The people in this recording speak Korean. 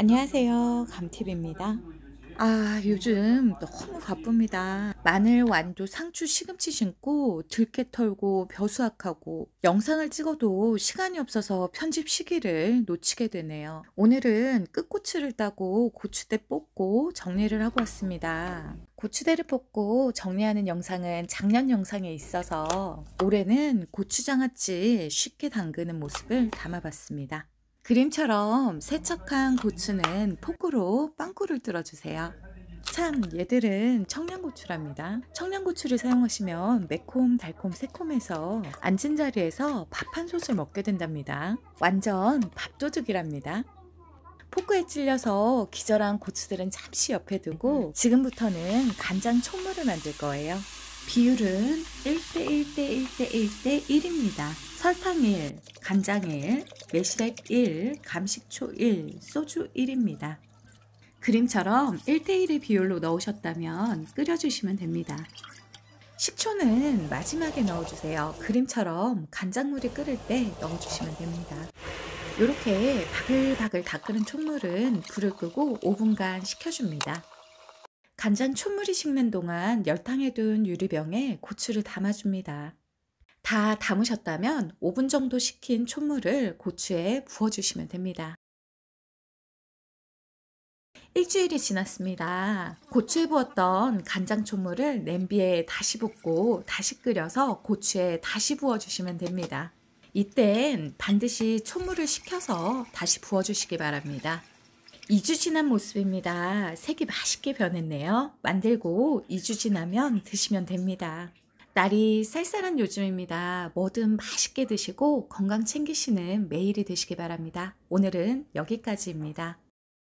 안녕하세요. 감팁입니다. 아, 요즘 너무 바쁩니다. 마늘, 완두, 상추, 시금치 심고 들깨 털고 벼수학하고 영상을 찍어도 시간이 없어서 편집 시기를 놓치게 되네요. 오늘은 끝고추를 따고 고추대 뽑고 정리를 하고 왔습니다. 고추대를 뽑고 정리하는 영상은 작년 영상에 있어서 올해는 고추장아찌 쉽게 담그는 모습을 담아봤습니다. 그림처럼 세척한 고추는 포크로 빵꾸를 뚫어주세요. 참 얘들은 청양고추랍니다. 청양고추를 사용하시면 매콤, 달콤, 새콤해서 앉은 자리에서 밥 한 솥을 먹게 된답니다. 완전 밥도둑이랍니다. 포크에 찔려서 기절한 고추들은 잠시 옆에 두고 지금부터는 간장 촛물을 만들 거예요. 비율은 1대 1대 1대 1대 1입니다. 설탕 1, 간장 1, 매실액 1, 감식초 1, 소주 1입니다. 그림처럼 1대1의 비율로 넣으셨다면 끓여주시면 됩니다. 식초는 마지막에 넣어주세요. 그림처럼 간장물이 끓을 때 넣어주시면 됩니다. 이렇게 바글바글 다 끓은 촛물은 불을 끄고 5분간 식혀줍니다. 간장 촛물이 식는 동안 열탕에 둔 유리병에 고추를 담아줍니다. 다 담으셨다면 5분 정도 식힌 촛물을 고추에 부어주시면 됩니다. 일주일이 지났습니다. 고추에 부었던 간장 촛물을 냄비에 다시 붓고 다시 끓여서 고추에 다시 부어주시면 됩니다. 이땐 반드시 촛물을 식혀서 다시 부어주시기 바랍니다. 2주 지난 모습입니다. 색이 맛있게 변했네요. 만들고 2주 지나면 드시면 됩니다. 날이 쌀쌀한 요즘입니다. 뭐든 맛있게 드시고 건강 챙기시는 매일이 되시기 바랍니다. 오늘은 여기까지입니다.